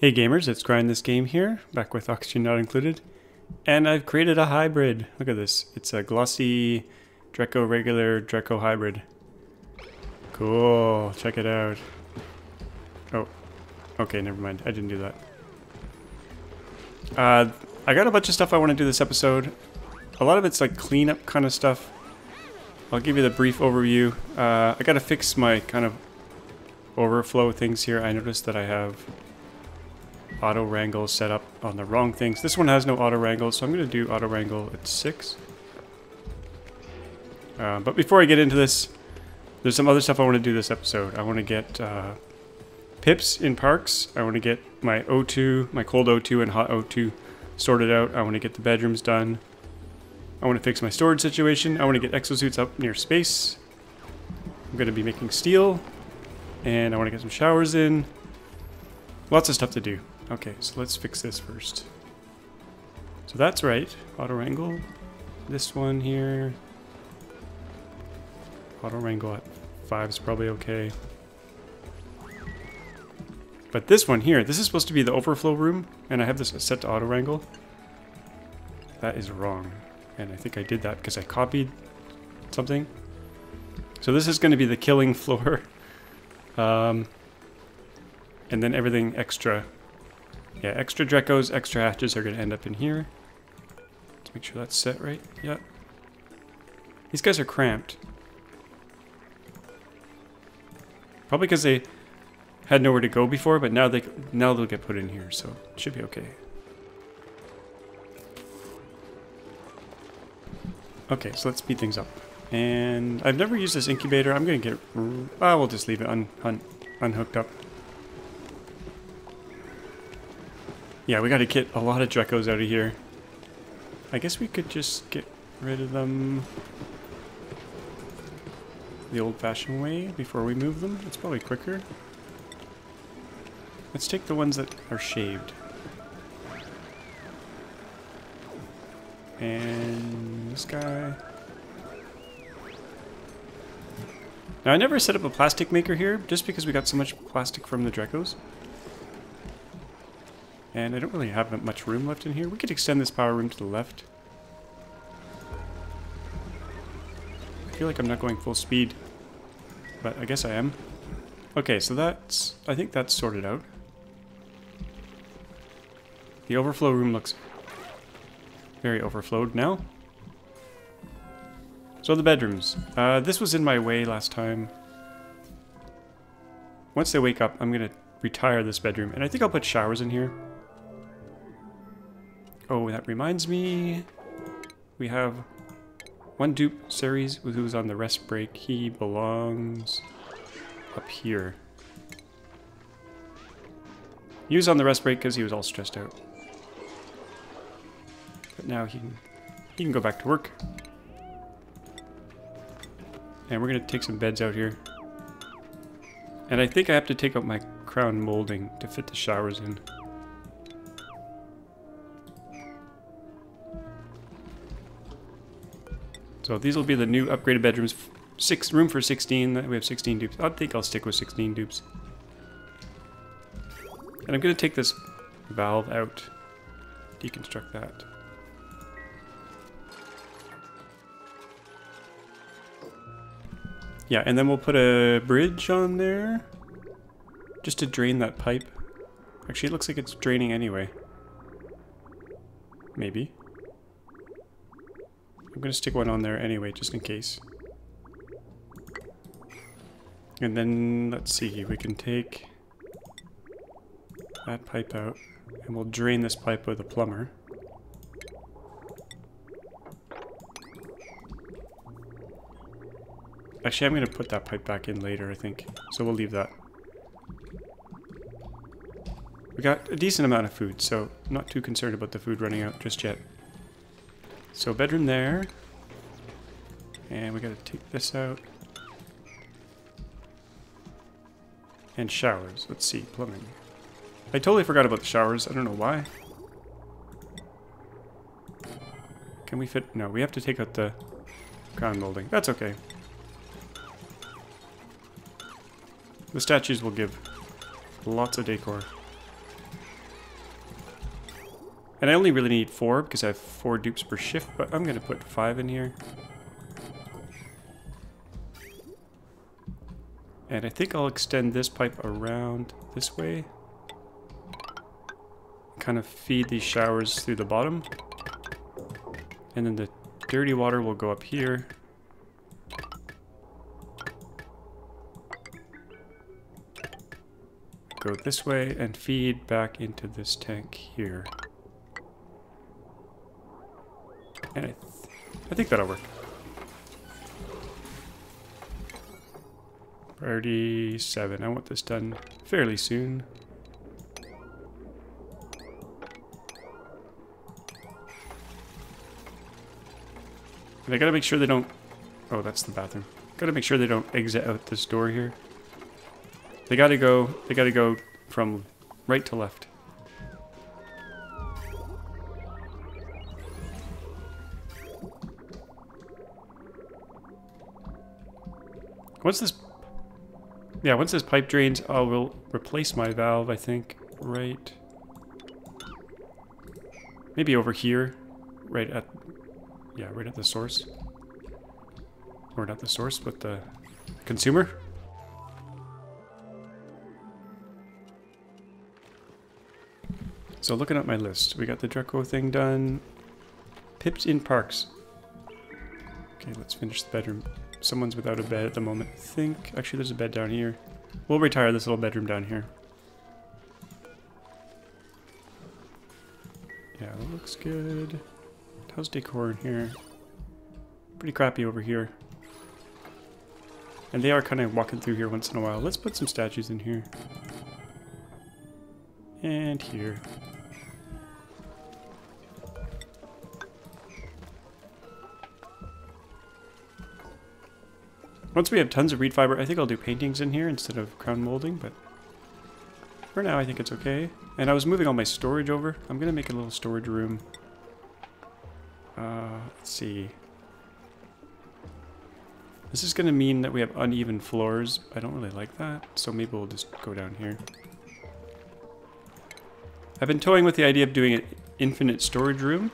Hey gamers, it's Grind This Game here, back with Oxygen Not Included. And I've created a hybrid. Look at this. It's a glossy Drecko regular Drecko hybrid. Cool, check it out. Oh, okay, never mind. I didn't do that. Uh, I got a bunch of stuff I want to do this episode. A lot of it's like cleanup kind of stuff. I'll give you the brief overview. Uh, I gotta fix my kind of overflow things here. I noticed that I have auto wrangle set up on the wrong things. This one has no auto wrangle, so I'm going to do auto wrangle at 6. Uh, but before I get into this, there's some other stuff I want to do this episode. I want to get uh, pips in parks. I want to get my O2, my cold O2 and hot O2 sorted out. I want to get the bedrooms done. I want to fix my storage situation. I want to get exosuits up near space. I'm going to be making steel. And I want to get some showers in. Lots of stuff to do. Okay, so let's fix this first. So that's right. Auto wrangle. This one here. Auto wrangle at 5 is probably okay. But this one here, this is supposed to be the overflow room, and I have this set to auto wrangle. That is wrong. And I think I did that because I copied something. So this is going to be the killing floor. Um, and then everything extra yeah, extra Dreckos, extra hatches are going to end up in here. Let's make sure that's set right. Yep. These guys are cramped. Probably because they had nowhere to go before, but now they now they'll get put in here, so it should be okay. Okay, so let's speed things up. And I've never used this incubator. I'm going to get... Ah, we'll just leave it un, un, unhooked up. Yeah, we gotta get a lot of Dreckos out of here. I guess we could just get rid of them the old-fashioned way before we move them. It's probably quicker. Let's take the ones that are shaved. And this guy. Now, I never set up a plastic maker here, just because we got so much plastic from the Dreckos. And I don't really have much room left in here. We could extend this power room to the left. I feel like I'm not going full speed. But I guess I am. Okay, so that's... I think that's sorted out. The overflow room looks very overflowed now. So the bedrooms. Uh, this was in my way last time. Once they wake up, I'm going to retire this bedroom. And I think I'll put showers in here. Oh, that reminds me. We have one dupe series who's on the rest break. He belongs up here. He was on the rest break because he was all stressed out. But now he can, he can go back to work. And we're going to take some beds out here. And I think I have to take out my crown molding to fit the showers in. So these will be the new upgraded bedrooms. Six room for 16. We have 16 dupes. I think I'll stick with 16 dupes. And I'm going to take this valve out. Deconstruct that. Yeah, and then we'll put a bridge on there. Just to drain that pipe. Actually, it looks like it's draining anyway. Maybe. I'm going to stick one on there anyway, just in case. And then, let's see, we can take that pipe out, and we'll drain this pipe with a plumber. Actually, I'm going to put that pipe back in later, I think. So we'll leave that. We got a decent amount of food, so not too concerned about the food running out just yet. So bedroom there. And we gotta take this out. And showers. Let's see, plumbing. I totally forgot about the showers. I don't know why. Can we fit? No, we have to take out the crown molding. That's okay. The statues will give lots of decor. And I only really need four because I have four dupes per shift, but I'm going to put five in here. And I think I'll extend this pipe around this way. Kind of feed these showers through the bottom. And then the dirty water will go up here. Go this way and feed back into this tank here. And I, th I think that'll work. Priority 7. I want this done fairly soon. And I gotta make sure they don't... Oh, that's the bathroom. Gotta make sure they don't exit out this door here. They gotta go... They gotta go from right to left. Once this... Yeah, once this pipe drains, I will replace my valve, I think. Right... Maybe over here. Right at... Yeah, right at the source. Or not the source, but the consumer. So looking at my list, we got the Drecko thing done. Pips in parks. Okay, let's finish the bedroom. Someone's without a bed at the moment, I think. Actually, there's a bed down here. We'll retire this little bedroom down here. Yeah, looks good. How's decor in here? Pretty crappy over here. And they are kind of walking through here once in a while. Let's put some statues in here. And here. Once we have tons of reed fiber, I think I'll do paintings in here instead of crown molding, but for now I think it's okay. And I was moving all my storage over. I'm going to make a little storage room. Uh, let's see. This is going to mean that we have uneven floors. I don't really like that, so maybe we'll just go down here. I've been toying with the idea of doing an infinite storage room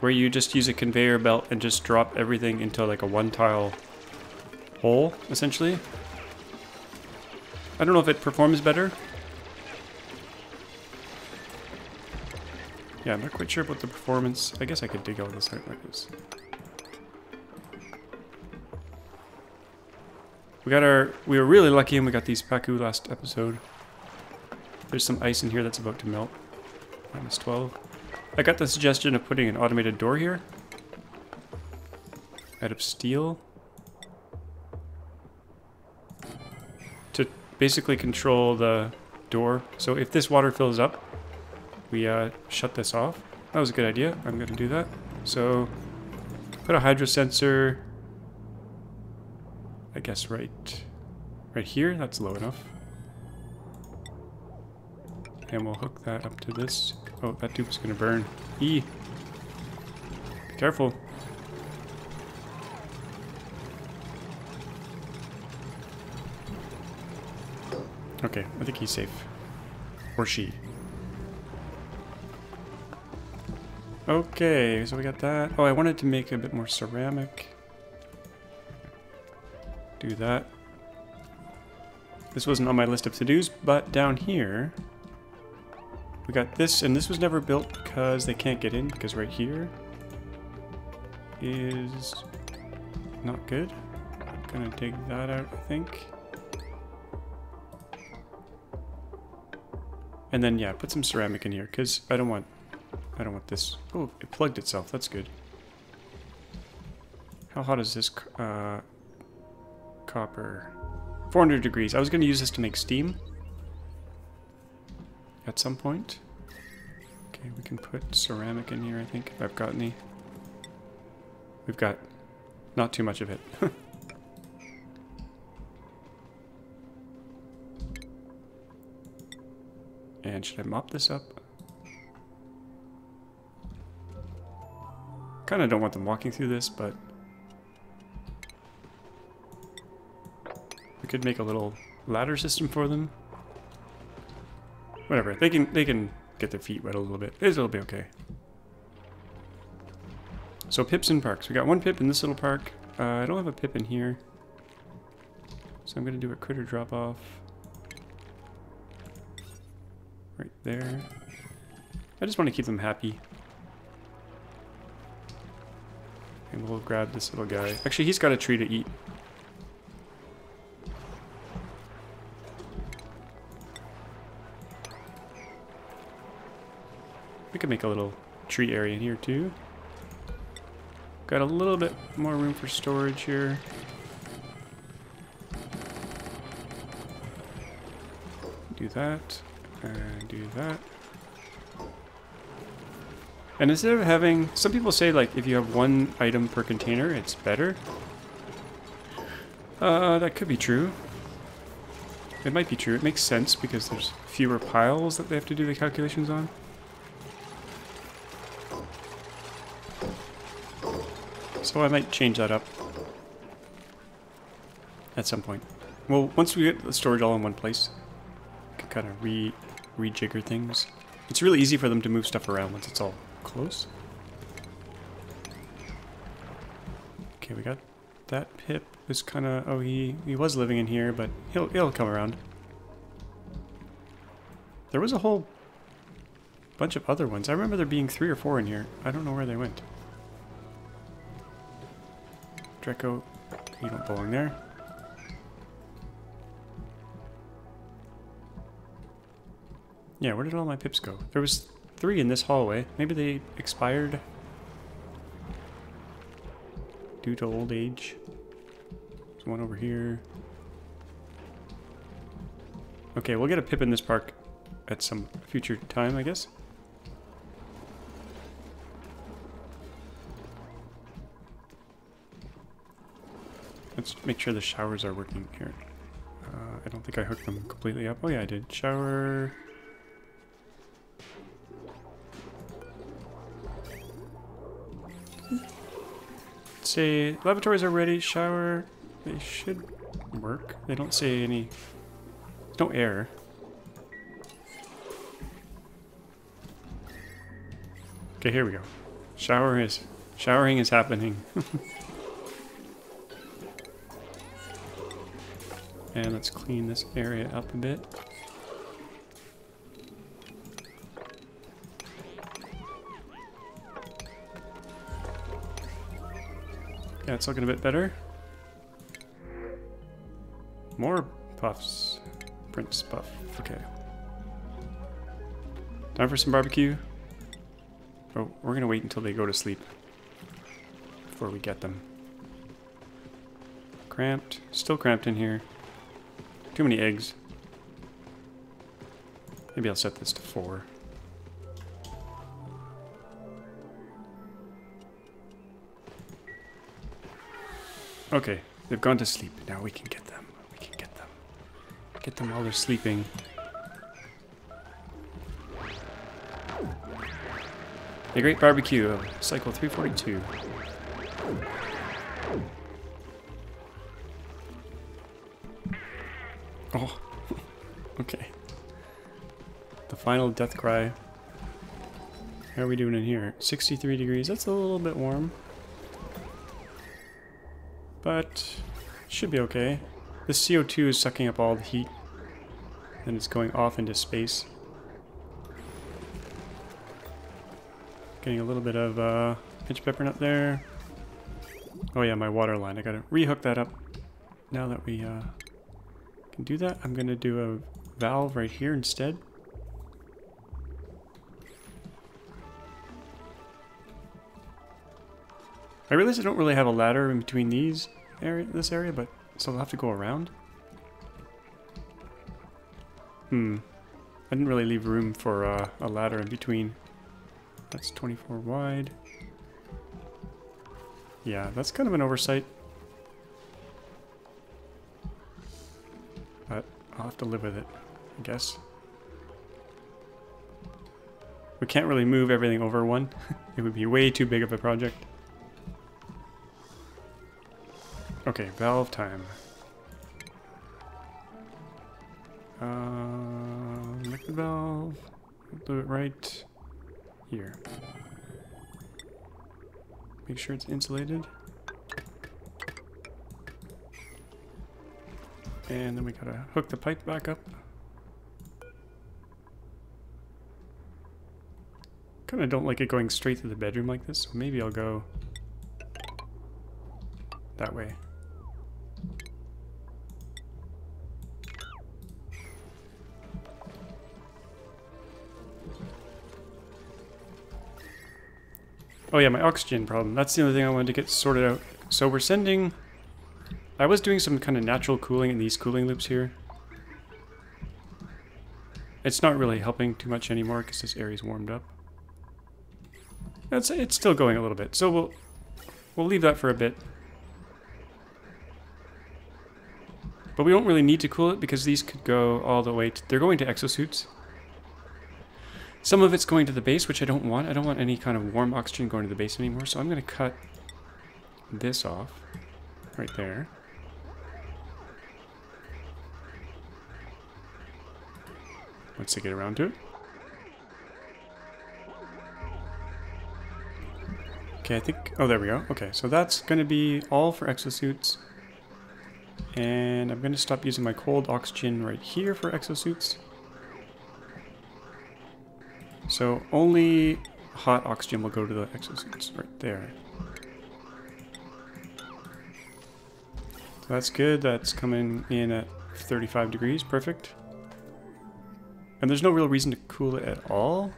where you just use a conveyor belt and just drop everything into like a one tile hole, essentially. I don't know if it performs better. Yeah, I'm not quite sure about the performance. I guess I could dig all this out like this. We got our... We were really lucky and we got these Pacu last episode. There's some ice in here that's about to melt. Minus 12. I got the suggestion of putting an automated door here. Out of steel. To basically control the door. So if this water fills up, we uh, shut this off. That was a good idea. I'm going to do that. So put a hydro sensor, I guess right, right here. That's low enough. And we'll hook that up to this. Oh, that dupe is gonna burn. E. Be careful. Okay, I think he's safe. Or she. Okay, so we got that. Oh, I wanted to make a bit more ceramic. Do that. This wasn't on my list of to-dos, but down here, we got this, and this was never built because they can't get in, because right here is not good. I'm gonna dig that out, I think. And then, yeah, put some ceramic in here, because I don't want, I don't want this. Oh, it plugged itself, that's good. How hot is this uh, copper? 400 degrees. I was going to use this to make steam at some point. Okay, we can put ceramic in here, I think, if I've got any. We've got not too much of it. and should I mop this up? Kind of don't want them walking through this, but we could make a little ladder system for them. Whatever. They can they can get their feet wet a little bit. It'll be okay. So pips in parks. We got one pip in this little park. Uh, I don't have a pip in here. So I'm going to do a critter drop off. Right there. I just want to keep them happy. And we'll grab this little guy. Actually, he's got a tree to eat. Could make a little tree area in here too. Got a little bit more room for storage here. Do that, and do that. And instead of having, some people say like if you have one item per container, it's better. Uh, that could be true. It might be true. It makes sense because there's fewer piles that they have to do the calculations on. So I might change that up at some point. Well, once we get the storage all in one place, we can kind of re rejigger things. It's really easy for them to move stuff around once it's all close. Okay, we got that pip is kind of oh he he was living in here, but he'll he'll come around. There was a whole bunch of other ones. I remember there being three or four in here. I don't know where they went. Drecko, you don't belong there. Yeah, where did all my pips go? There was three in this hallway. Maybe they expired due to old age. There's one over here. Okay, we'll get a pip in this park at some future time, I guess. Let's make sure the showers are working here. Uh, I don't think I hooked them completely up. Oh yeah, I did. Shower... say lavatories are ready, shower, they should work. They don't say any, no error. Okay, here we go. Shower is, showering is happening. and let's clean this area up a bit. Yeah, it's looking a bit better. More puffs. Prince puff. Okay. Time for some barbecue. Oh, we're gonna wait until they go to sleep before we get them. Cramped. Still cramped in here. Too many eggs. Maybe I'll set this to four. Okay, they've gone to sleep. Now we can get them. We can get them. Get them while they're sleeping. The Great Barbecue, Cycle 342. Final death cry. How are we doing in here? 63 degrees. That's a little bit warm but should be okay. The CO2 is sucking up all the heat, and it's going off into space. Getting a little bit of uh, Pincha Pepper up there. Oh yeah, my water line. I gotta rehook that up. Now that we uh, can do that, I'm gonna do a valve right here instead. I realize I don't really have a ladder in between these area, this area, but so I'll have to go around. Hmm. I didn't really leave room for uh, a ladder in between. That's 24 wide. Yeah, that's kind of an oversight. But I'll have to live with it, I guess. We can't really move everything over one. it would be way too big of a project. Okay, valve time. Uh, liquid valve. Do it right here. Make sure it's insulated. And then we gotta hook the pipe back up. Kinda don't like it going straight to the bedroom like this, so maybe I'll go that way. Oh yeah, my oxygen problem. That's the only thing I wanted to get sorted out. So we're sending... I was doing some kind of natural cooling in these cooling loops here. It's not really helping too much anymore because this area's warmed up. It's, it's still going a little bit, so we'll, we'll leave that for a bit. But we don't really need to cool it because these could go all the way to... They're going to exosuits. Some of it's going to the base, which I don't want. I don't want any kind of warm oxygen going to the base anymore, so I'm going to cut this off right there. Once I get around to it. Okay, I think... Oh, there we go. Okay, so that's going to be all for exosuits. And I'm going to stop using my cold oxygen right here for exosuits. So only hot oxygen will go to the exosuits right there. So that's good. That's coming in at 35 degrees. Perfect. And there's no real reason to cool it at all.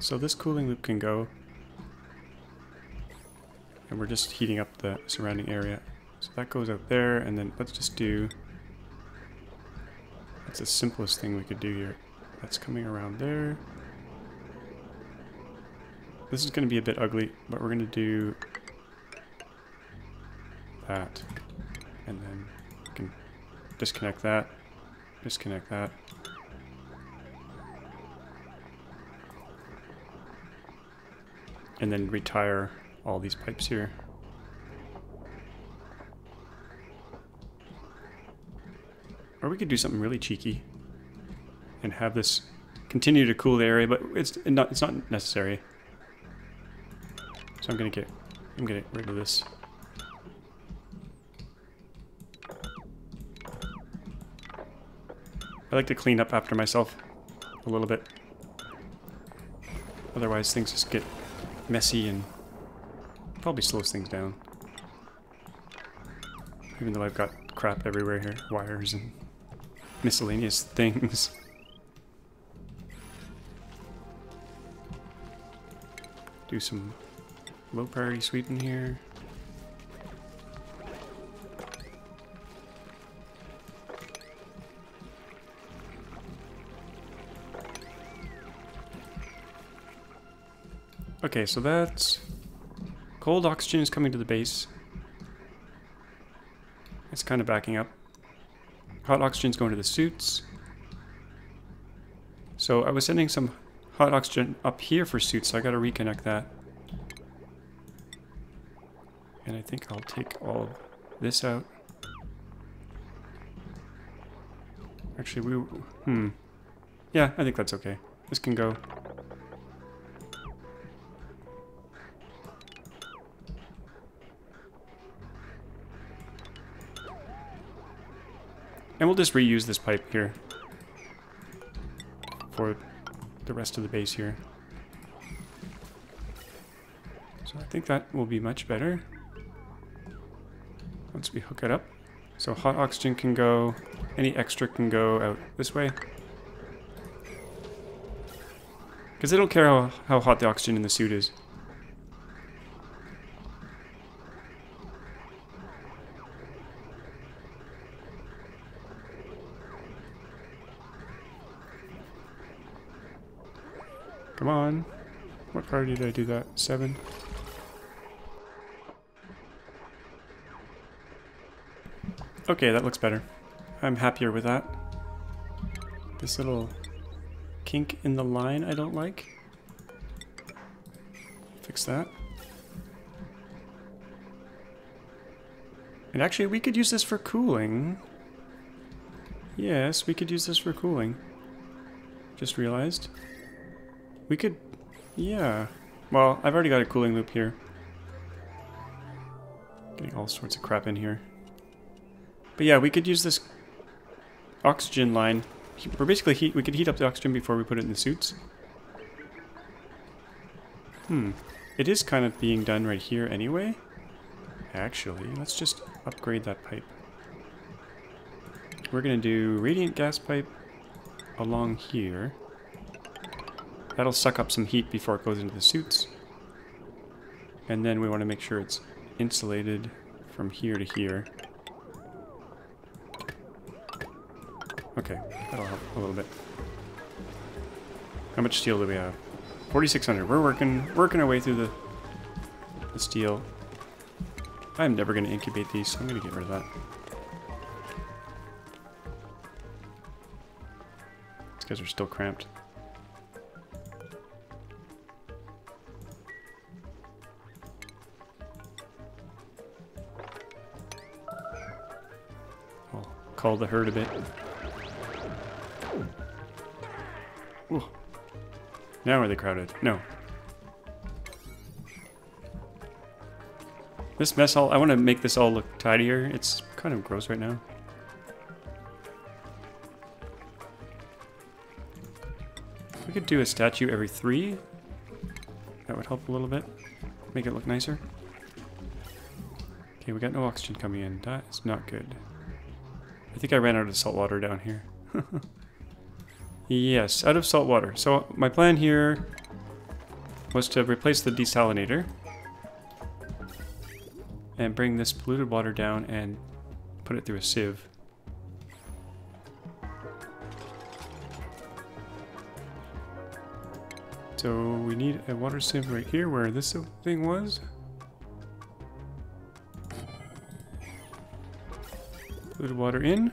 So this cooling loop can go. And we're just heating up the surrounding area. So that goes out there, and then let's just do... That's the simplest thing we could do here. That's coming around there. This is going to be a bit ugly, but we're going to do that. And then we can disconnect that, disconnect that. And then retire all these pipes here. Or we could do something really cheeky and have this continue to cool the area, but it's not, it's not necessary. So I'm gonna get, I'm gonna get rid of this. I like to clean up after myself a little bit. Otherwise things just get messy and probably slows things down. Even though I've got crap everywhere here, wires and miscellaneous things. Do some Low priority sweeping here. Okay, so that's... Cold oxygen is coming to the base. It's kind of backing up. Hot oxygen is going to the suits. So I was sending some hot oxygen up here for suits, so I gotta reconnect that. And I think I'll take all this out. Actually, we... Hmm. Yeah, I think that's okay. This can go. And we'll just reuse this pipe here for the rest of the base here. So I think that will be much better we hook it up. So hot oxygen can go, any extra can go out this way. Because they don't care how, how hot the oxygen in the suit is. Come on. What part did I do that? Seven? Okay, that looks better. I'm happier with that. This little kink in the line I don't like. Fix that. And actually, we could use this for cooling. Yes, we could use this for cooling. Just realized. We could... Yeah. Well, I've already got a cooling loop here. Getting all sorts of crap in here. But yeah, we could use this oxygen line. We're basically heat. We could heat up the oxygen before we put it in the suits. Hmm. It is kind of being done right here anyway. Actually, let's just upgrade that pipe. We're going to do radiant gas pipe along here. That'll suck up some heat before it goes into the suits. And then we want to make sure it's insulated from here to here. Okay, that'll help a little bit. How much steel do we have? 4,600. We're working working our way through the, the steel. I'm never going to incubate these, so I'm going to get rid of that. These guys are still cramped. I'll call the herd a bit. Now are they crowded? No. This mess all I want to make this all look tidier. It's kind of gross right now. We could do a statue every three. That would help a little bit. Make it look nicer. Okay, we got no oxygen coming in. That is not good. I think I ran out of salt water down here. yes, out of salt water. So my plan here was to replace the desalinator and bring this polluted water down and put it through a sieve. So we need a water sieve right here where this thing was. Polluted water in.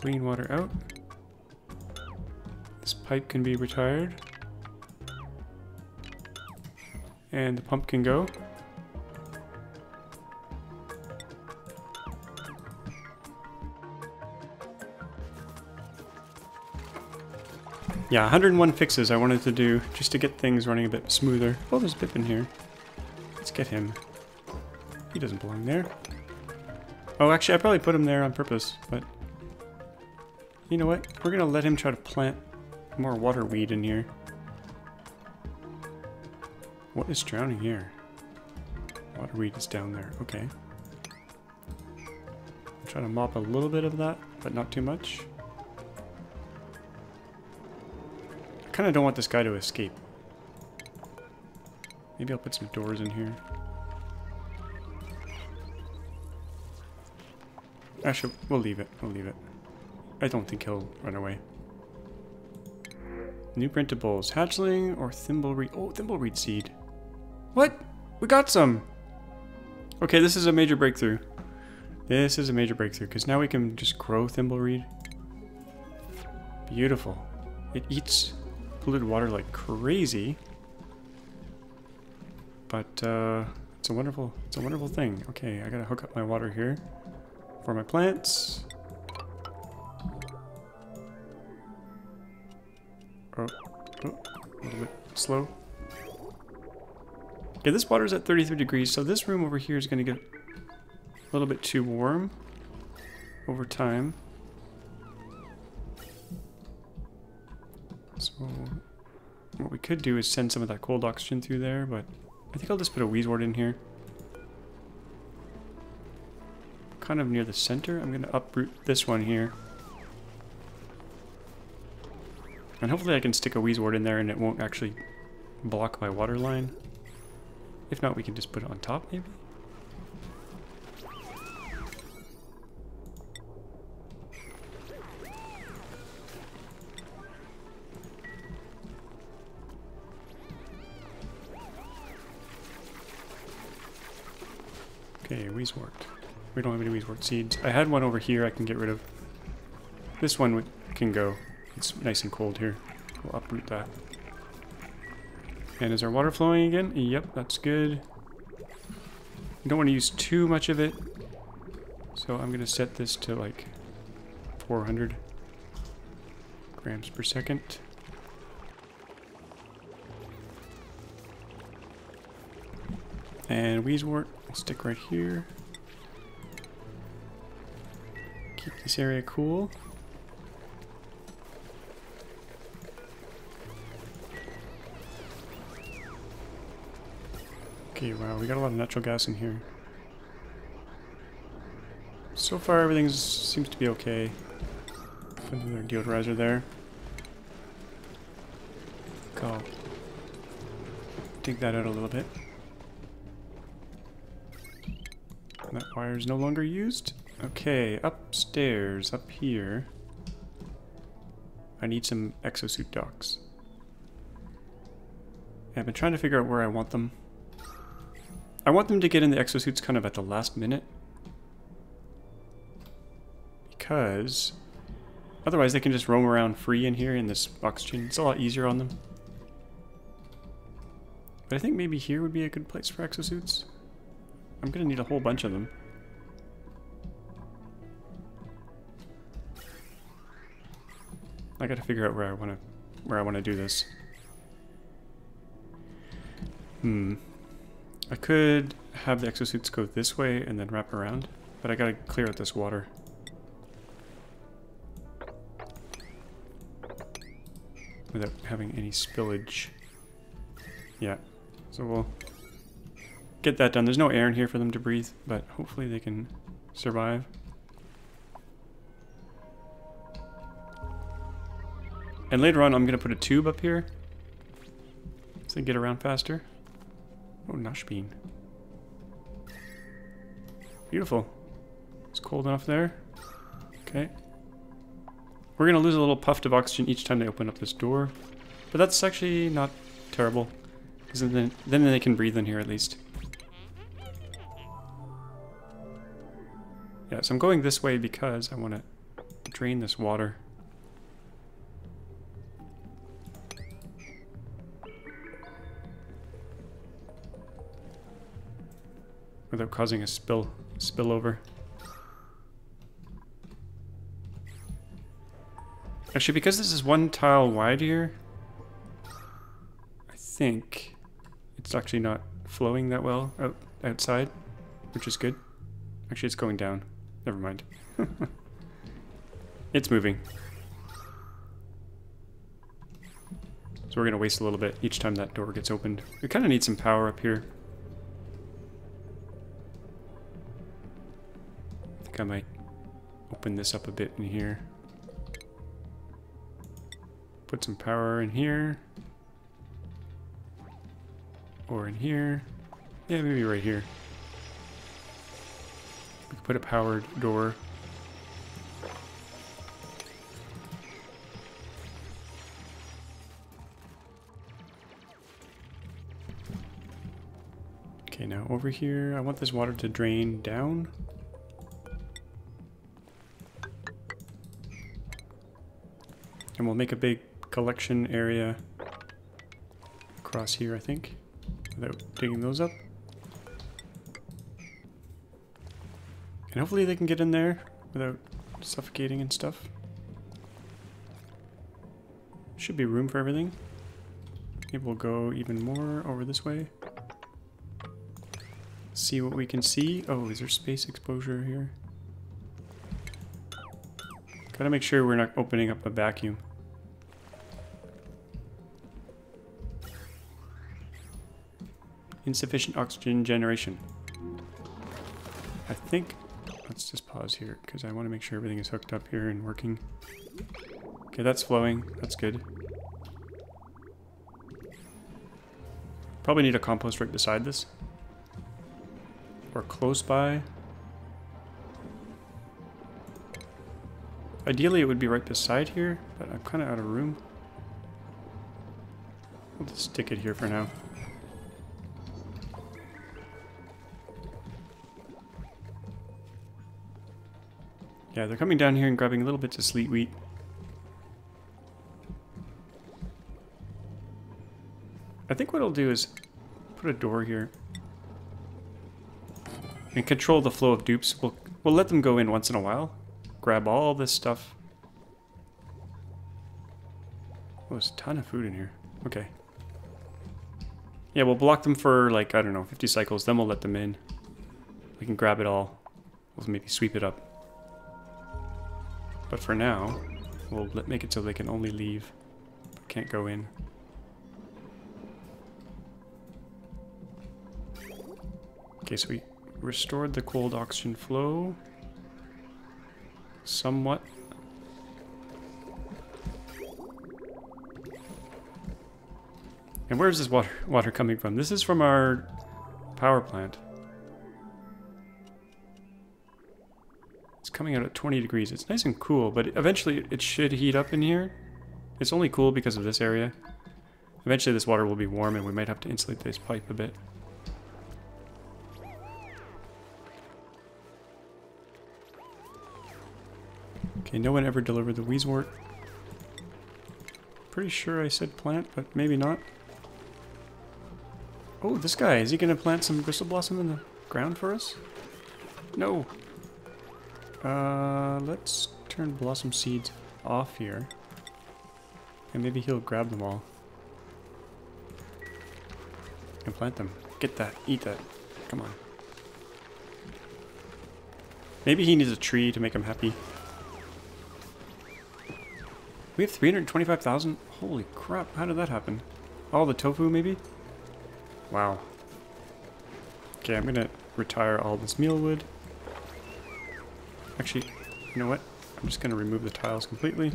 Clean water out. This pipe can be retired. And the pump can go. Yeah, 101 fixes I wanted to do just to get things running a bit smoother. Oh, there's Pip in here. Let's get him. He doesn't belong there. Oh, actually, I probably put him there on purpose, but... You know what? We're gonna let him try to plant more water weed in here. What is drowning here? Waterweed is down there. Okay. I'm trying to mop a little bit of that, but not too much. I kind of don't want this guy to escape. Maybe I'll put some doors in here. Actually, we'll leave it. We'll leave it. I don't think he'll run away. New printables. Hatchling or thimbleweed? Oh, thimbleweed seed. What? We got some! Okay, this is a major breakthrough. This is a major breakthrough, because now we can just grow thimbleweed. Beautiful. It eats polluted water like crazy. But, uh, it's a wonderful, it's a wonderful thing. Okay, I gotta hook up my water here for my plants. Oh a little bit slow. Okay, this water's at 33 degrees, so this room over here is going to get a little bit too warm over time. So what we could do is send some of that cold oxygen through there, but I think I'll just put a Wheezewort in here. Kind of near the center. I'm going to uproot this one here. And hopefully I can stick a Wheezewort in there and it won't actually block my water line. If not, we can just put it on top, maybe? Okay, Wheezewort. We don't have any Wheezewort seeds. I had one over here I can get rid of. This one can go. It's nice and cold here. We'll uproot that. And is our water flowing again? Yep, that's good. I don't want to use too much of it. So I'm going to set this to like 400 grams per second. And Wheezewort, we'll stick right here. Keep this area cool. Okay, wow, we got a lot of natural gas in here. So far, everything seems to be okay. Put another deodorizer there. Go. Dig that out a little bit. That wire is no longer used. Okay, upstairs, up here. I need some exosuit docks. I've been trying to figure out where I want them. I want them to get in the exosuits kind of at the last minute. Because otherwise they can just roam around free in here in this oxygen. It's a lot easier on them. But I think maybe here would be a good place for exosuits. I'm gonna need a whole bunch of them. I gotta figure out where I wanna where I wanna do this. Hmm. I could have the exosuits go this way and then wrap around, but I gotta clear out this water. Without having any spillage. Yeah, so we'll get that done. There's no air in here for them to breathe, but hopefully they can survive. And later on, I'm going to put a tube up here so they get around faster. Oh, Nosh Bean. Beautiful. It's cold enough there. Okay. We're going to lose a little puff of oxygen each time they open up this door. But that's actually not terrible. Because then, then they can breathe in here at least. Yeah, so I'm going this way because I want to drain this water. Without causing a spill spillover. Actually, because this is one tile wide here, I think it's actually not flowing that well out outside, which is good. Actually, it's going down. Never mind. it's moving. So we're going to waste a little bit each time that door gets opened. We kind of need some power up here. I might open this up a bit in here. Put some power in here. Or in here. Yeah, maybe right here. We could put a powered door. Okay, now over here, I want this water to drain down. And we'll make a big collection area across here, I think, without digging those up. And hopefully they can get in there without suffocating and stuff. Should be room for everything. Maybe we'll go even more over this way. See what we can see. Oh, is there space exposure here? Gotta make sure we're not opening up a vacuum. Insufficient oxygen generation. I think... Let's just pause here, because I want to make sure everything is hooked up here and working. Okay, that's flowing. That's good. Probably need a compost right beside this. Or close by. Ideally, it would be right beside here, but I'm kind of out of room. I'll just stick it here for now. Yeah, they're coming down here and grabbing a little bits of sleet wheat. I think what I'll do is put a door here. And control the flow of dupes. We'll, we'll let them go in once in a while. Grab all this stuff. Oh, there's a ton of food in here. Okay. Yeah, we'll block them for like, I don't know, 50 cycles, then we'll let them in. We can grab it all. We'll maybe sweep it up. But for now, we'll make it so they can only leave. Can't go in. Okay, so we restored the cold oxygen flow. Somewhat. And where's this water water coming from? This is from our power plant. Coming out at 20 degrees. It's nice and cool, but eventually it should heat up in here. It's only cool because of this area. Eventually this water will be warm and we might have to insulate this pipe a bit. Okay, no one ever delivered the Wheezewort. Pretty sure I said plant, but maybe not. Oh, this guy, is he gonna plant some Bristle Blossom in the ground for us? No. Uh, let's turn Blossom Seeds off here. And maybe he'll grab them all. And plant them. Get that. Eat that. Come on. Maybe he needs a tree to make him happy. We have 325,000? Holy crap, how did that happen? All the tofu, maybe? Wow. Okay, I'm gonna retire all this mealwood. Actually, you know what? I'm just gonna remove the tiles completely.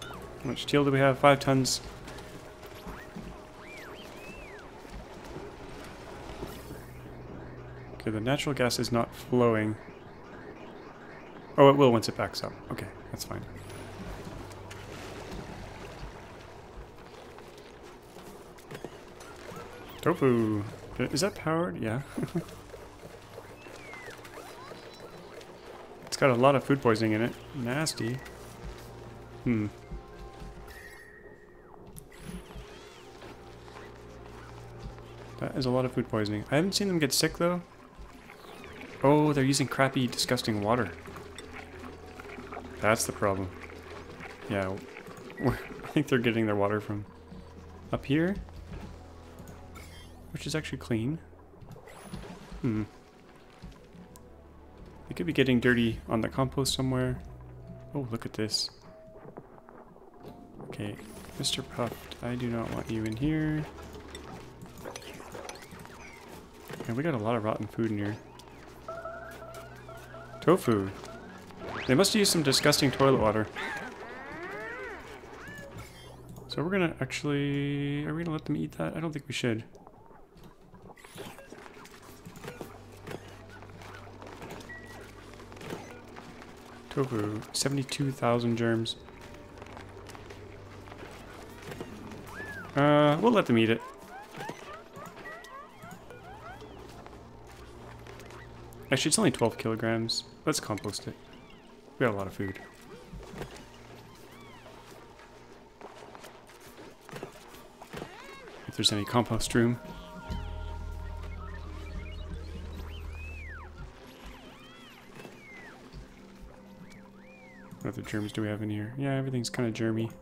How much steel do we have? Five tons. Okay, the natural gas is not flowing. Oh, it will once it backs up. Okay, that's fine. Tofu. Is that powered? Yeah. it's got a lot of food poisoning in it. Nasty. Hmm. That is a lot of food poisoning. I haven't seen them get sick though. Oh, they're using crappy, disgusting water. That's the problem. Yeah, I think they're getting their water from up here. Which is actually clean. Hmm. They could be getting dirty on the compost somewhere. Oh, look at this. Okay, Mr. Puft, I do not want you in here. And we got a lot of rotten food in here. Tofu. They must use some disgusting toilet water. So we're gonna actually... Are we gonna let them eat that? I don't think we should. Tofu. 72,000 germs. Uh, we'll let them eat it. Actually, it's only 12 kilograms. Let's compost it. We got a lot of food. If there's any compost room. Germs do we have in here? Yeah, everything's kind of germy.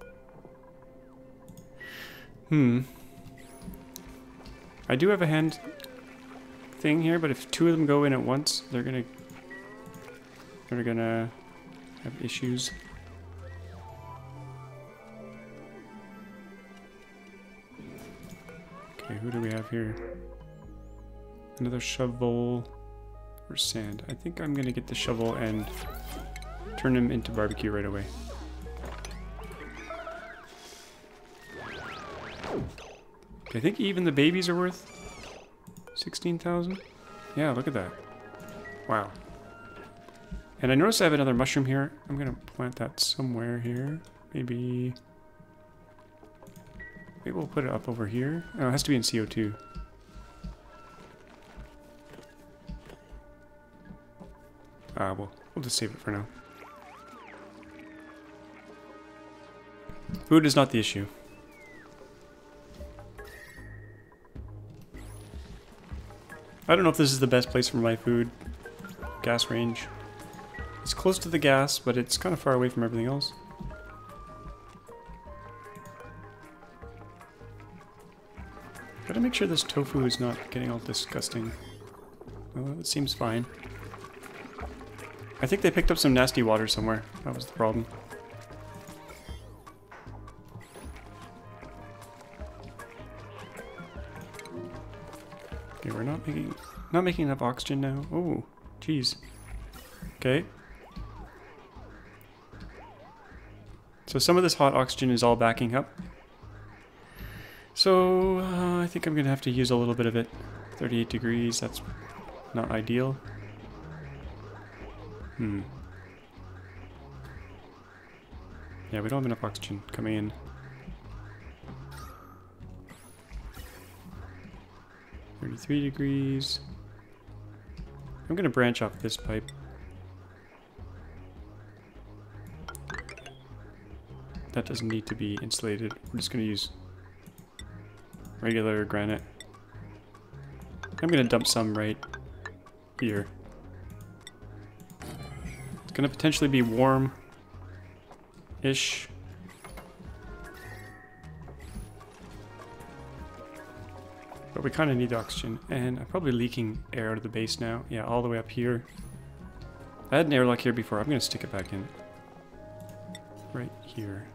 Hmm. I do have a hand thing here, but if two of them go in at once, they're gonna they're gonna have issues. Okay, who do we have here? Another Shove Vole or sand. I think I'm gonna get the Shove Vole and turn him into barbecue right away. I think even the babies are worth 16,000? Yeah, look at that. Wow. And I notice I have another mushroom here. I'm gonna plant that somewhere here. Maybe... Maybe we'll put it up over here. Oh, it has to be in CO2. Ah, uh, well, we'll just save it for now. Food is not the issue. I don't know if this is the best place for my food. Gas range. It's close to the gas, but it's kind of far away from everything else. Gotta make sure this tofu is not getting all disgusting. Well, it seems fine. I think they picked up some nasty water somewhere. That was the problem. Not making enough oxygen now. Oh, jeez. Okay. So some of this hot oxygen is all backing up. So uh, I think I'm gonna have to use a little bit of it. 38 degrees, that's not ideal. Hmm. Yeah, we don't have enough oxygen coming in. Thirty-three degrees. I'm gonna branch off this pipe. That doesn't need to be insulated. We're just gonna use regular granite. I'm gonna dump some right here. It's gonna potentially be warm-ish. But we kind of need oxygen, and I'm probably leaking air out of the base now. Yeah, all the way up here. I had an airlock here before. I'm gonna stick it back in. Right here.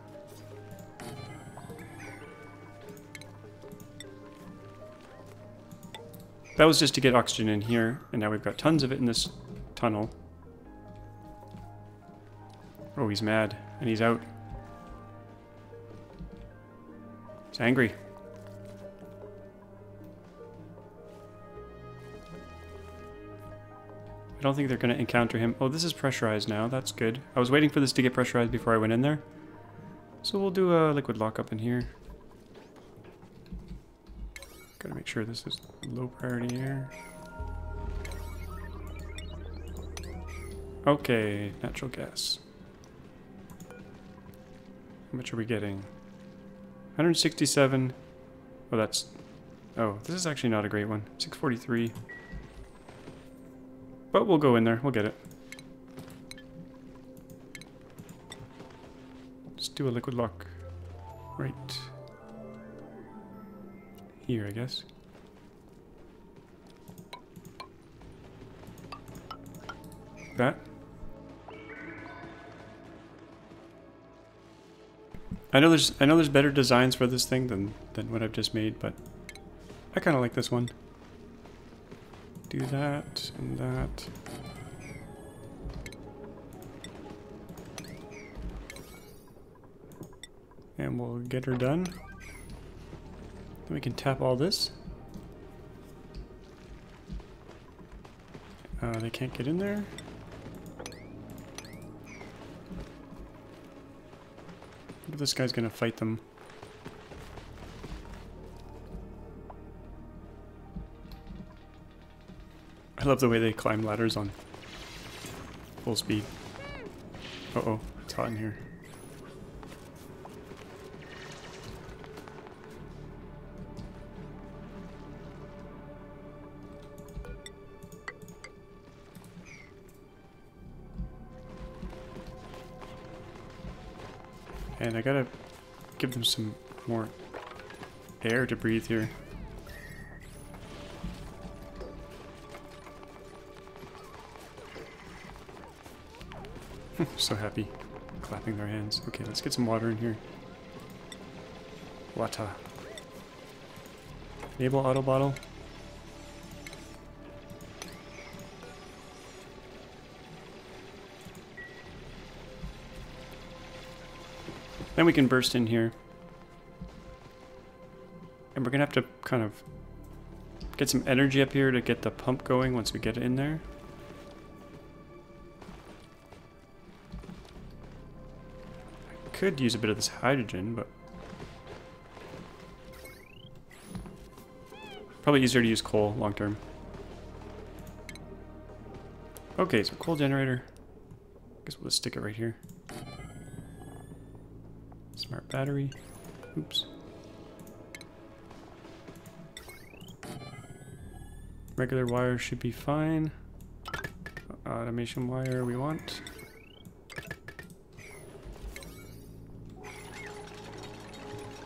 That was just to get oxygen in here, and now we've got tons of it in this tunnel. Oh, he's mad, and he's out. He's angry. Don't think they're going to encounter him. Oh, this is pressurized now. That's good. I was waiting for this to get pressurized before I went in there. So we'll do a liquid lockup in here. Gotta make sure this is low priority air. Okay, natural gas. How much are we getting? 167. Oh, that's... Oh, this is actually not a great one. 643. But we'll go in there. We'll get it. Let's do a liquid lock. Right here, I guess. That. I know there's I know there's better designs for this thing than than what I've just made, but I kind of like this one. Do that and that. And we'll get her done. Then we can tap all this. Uh, they can't get in there. If this guy's gonna fight them. I love the way they climb ladders on full speed. Uh-oh, it's hot in here. And I gotta give them some more air to breathe here. so happy. Clapping their hands. Okay, let's get some water in here. Water. Enable auto bottle. Then we can burst in here. And we're gonna have to kind of get some energy up here to get the pump going once we get it in there. Could use a bit of this hydrogen, but... Probably easier to use coal long term. Okay, so coal generator. Guess we'll just stick it right here. Smart battery. Oops. Regular wire should be fine. Automation wire we want.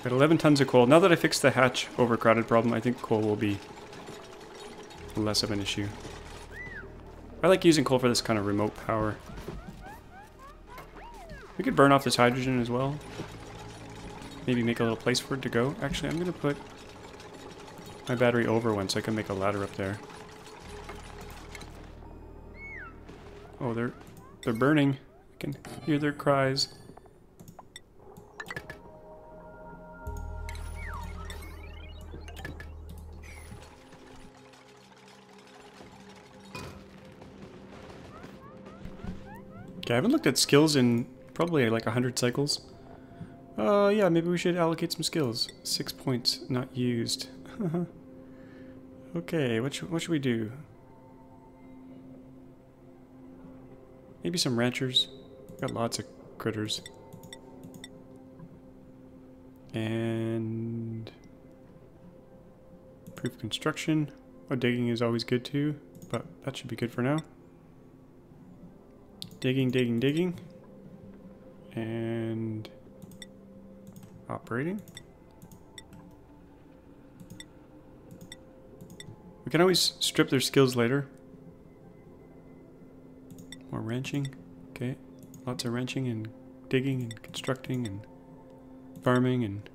Got 11 tons of coal. Now that I fixed the hatch overcrowded problem, I think coal will be less of an issue. I like using coal for this kind of remote power. We could burn off this hydrogen as well. Maybe make a little place for it to go. Actually, I'm going to put my battery over one so I can make a ladder up there. Oh, they're they're burning. I can hear their cries. Okay, I haven't looked at skills in probably like a hundred cycles. Uh, yeah, maybe we should allocate some skills. Six points not used. okay, what should, what should we do? Maybe some ranchers. Got lots of critters. And proof construction. Oh, digging is always good too, but that should be good for now. Digging, digging, digging. And operating. We can always strip their skills later. More ranching. Okay. Lots of ranching and digging and constructing and farming and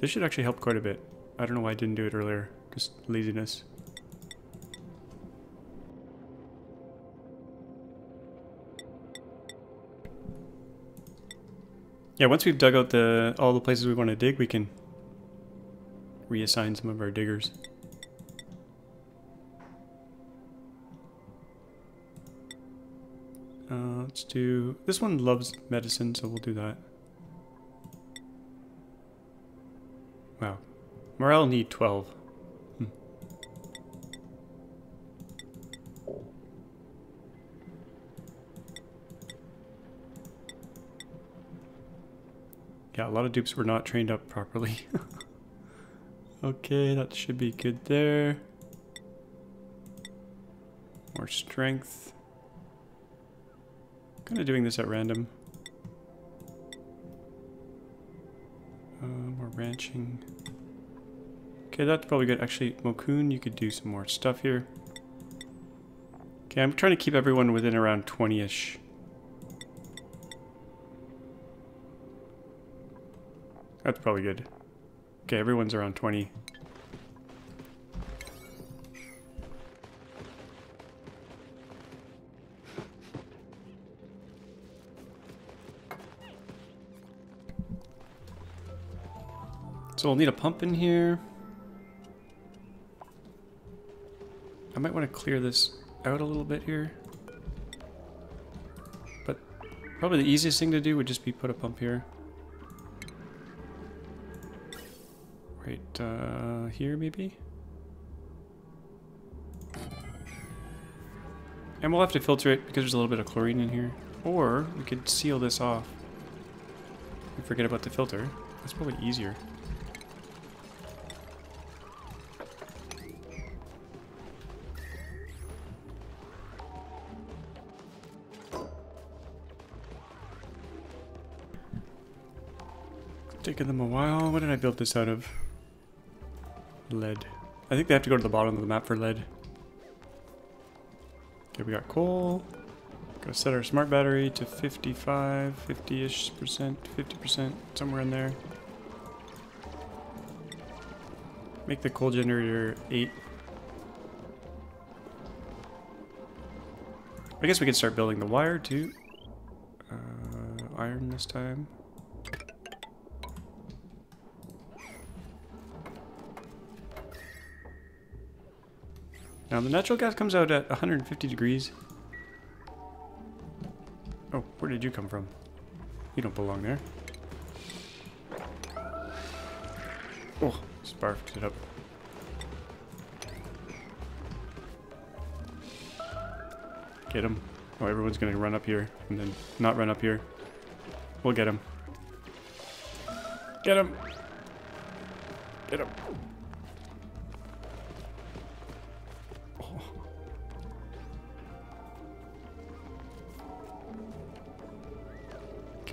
This should actually help quite a bit. I don't know why I didn't do it earlier. Just laziness. Yeah, once we've dug out the all the places we want to dig, we can reassign some of our diggers. Uh, let's do... This one loves medicine, so we'll do that. Wow. Morale need 12. Yeah, a lot of dupes were not trained up properly. okay, that should be good there. More strength. Kind of doing this at random. Uh, more ranching. Okay, that's probably good. Actually, Mokun, you could do some more stuff here. Okay, I'm trying to keep everyone within around 20-ish. That's probably good. Okay, everyone's around 20. So we'll need a pump in here. I might want to clear this out a little bit here. But probably the easiest thing to do would just be put a pump here. Uh, here, maybe? And we'll have to filter it because there's a little bit of chlorine in here. Or we could seal this off and forget about the filter. That's probably easier. taking them a while. What did I build this out of? Lead. I think they have to go to the bottom of the map for lead. Okay, we got coal. Gotta set our smart battery to 55, 50-ish percent, 50 percent, somewhere in there. Make the coal generator 8. I guess we could start building the wire too. Uh, iron this time. Now the natural gas comes out at 150 degrees. Oh, where did you come from? You don't belong there. Oh, sparked it up. Get him. Oh, everyone's gonna run up here and then not run up here. We'll get him. Get him! Get him!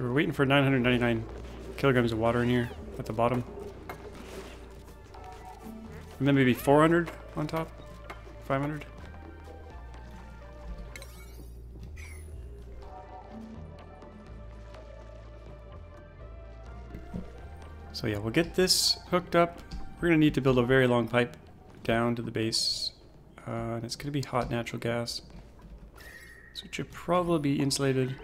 We're waiting for 999 kilograms of water in here at the bottom. And then maybe 400 on top? 500? So yeah, we'll get this hooked up. We're going to need to build a very long pipe down to the base. Uh, and it's going to be hot natural gas. So it should probably be insulated.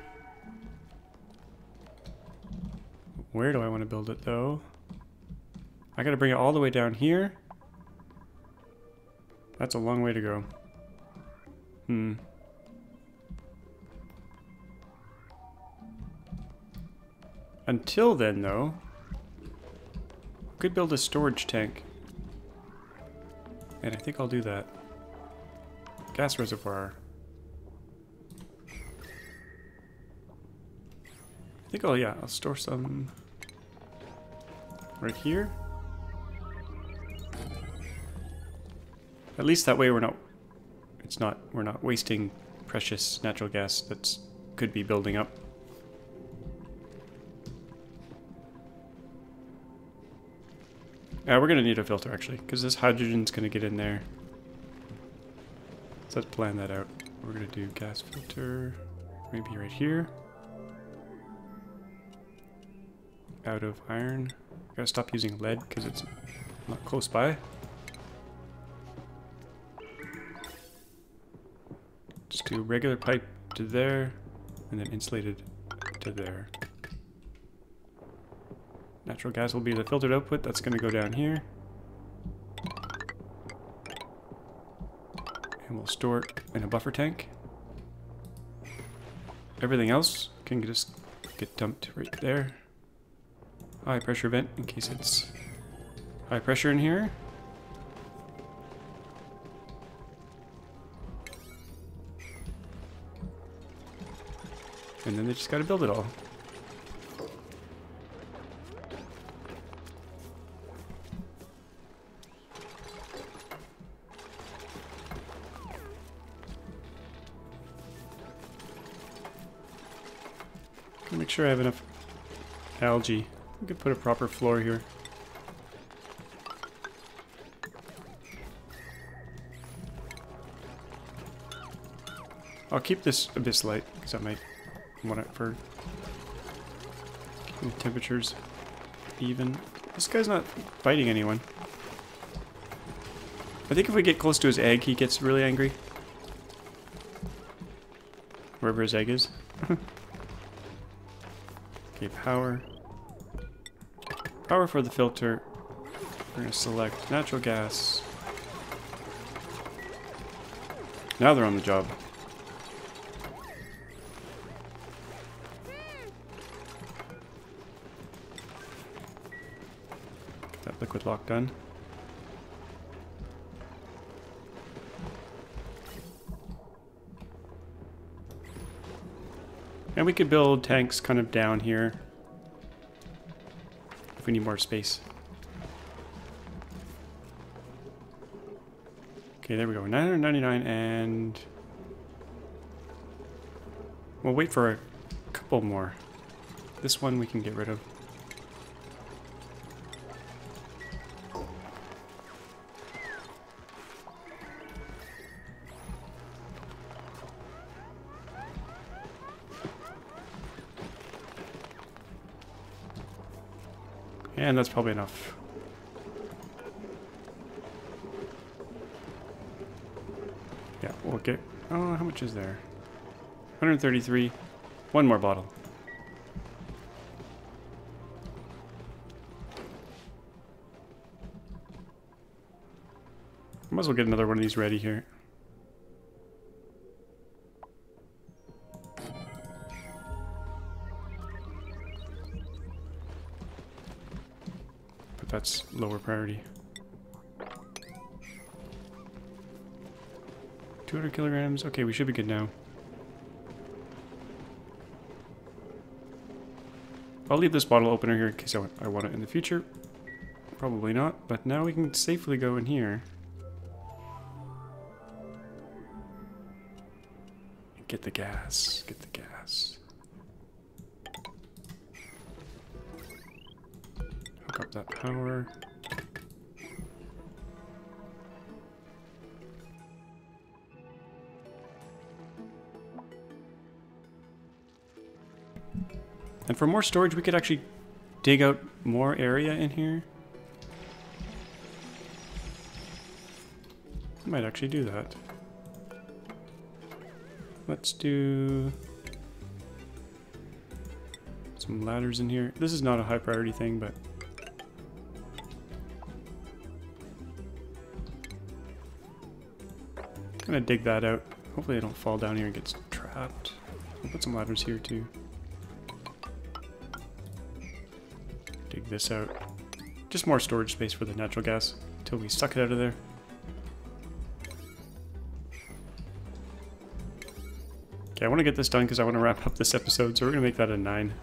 Where do I want to build it though? I got to bring it all the way down here. That's a long way to go. Hmm. Until then, though, could build a storage tank. And I think I'll do that. Gas reservoir. I think, I'll, yeah, I'll store some right here. At least that way we're not, it's not, we're not wasting precious natural gas that's could be building up. Yeah, we're gonna need a filter actually, because this hydrogen's gonna get in there. So let's plan that out. We're gonna do gas filter, maybe right here. Out of iron. Gotta stop using lead because it's not close by. Just do regular pipe to there, and then insulated to there. Natural gas will be the filtered output. That's going to go down here. And we'll store it in a buffer tank. Everything else can just get dumped right there. High pressure vent in case it's high pressure in here. And then they just gotta build it all. Make sure I have enough algae. We could put a proper floor here. I'll keep this Abyssalite because I might want it for temperatures even. This guy's not biting anyone. I think if we get close to his egg, he gets really angry. Wherever his egg is. Okay, power. Power for the filter. We're going to select natural gas. Now they're on the job. Get that liquid lock done. And we could build tanks kind of down here we need more space. Okay, there we go. 999 and we'll wait for a couple more. This one we can get rid of. And that's probably enough. Yeah, we'll get... Oh, how much is there? 133. One more bottle. Might as well get another one of these ready here. Lower priority. 200 kilograms. Okay, we should be good now. I'll leave this bottle opener here in case I want, I want it in the future. Probably not, but now we can safely go in here. Get the gas. Get the gas. hook up that power. And for more storage, we could actually dig out more area in here. I might actually do that. Let's do some ladders in here. This is not a high priority thing, but I'm gonna dig that out. Hopefully I don't fall down here and get trapped. I'll put some ladders here too. This out. Just more storage space for the natural gas until we suck it out of there. Okay, I want to get this done because I want to wrap up this episode, so we're going to make that a 9.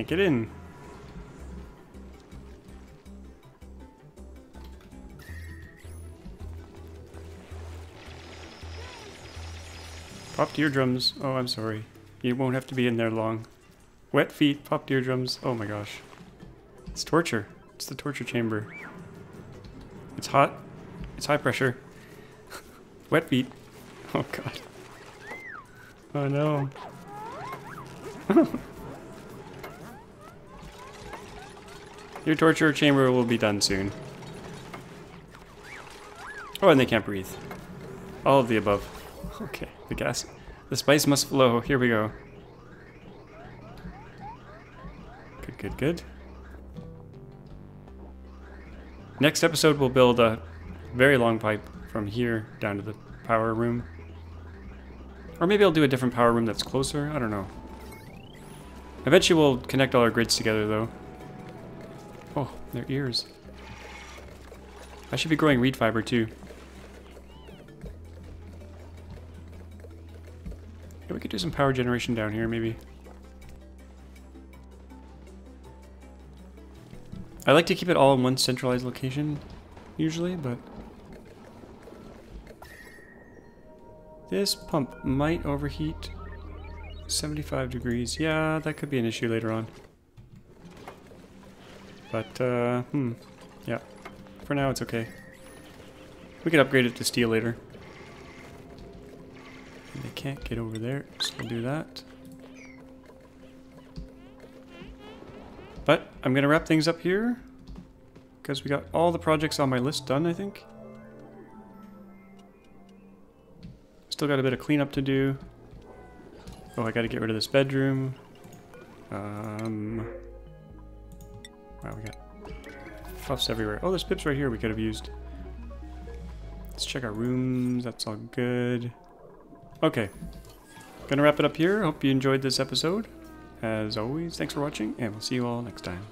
Can't get in. Pop eardrums. Oh, I'm sorry. You won't have to be in there long. Wet feet, pop eardrums. Oh my gosh. It's torture. It's the torture chamber. It's hot. It's high pressure. Wet feet. Oh god. Oh no. Your torture chamber will be done soon. Oh, and they can't breathe. All of the above. Okay, the gas. The spice must flow. Here we go. Good, good, good. Next episode, we'll build a very long pipe from here down to the power room. Or maybe I'll do a different power room that's closer. I don't know. Eventually we'll connect all our grids together, though. Oh, their ears. I should be growing reed fiber too. Yeah, we could do some power generation down here maybe. I like to keep it all in one centralized location, usually, but... This pump might overheat. 75 degrees. Yeah, that could be an issue later on. But, uh, hmm. Yeah. For now, it's okay. We can upgrade it to steel later. And they can't get over there, so we'll do that. But I'm going to wrap things up here. Because we got all the projects on my list done, I think. Still got a bit of cleanup to do. Oh, I got to get rid of this bedroom. Um... Wow, we got puffs everywhere. Oh, there's pips right here we could have used. Let's check our rooms. That's all good. Okay. Gonna wrap it up here. Hope you enjoyed this episode. As always, thanks for watching, and we'll see you all next time.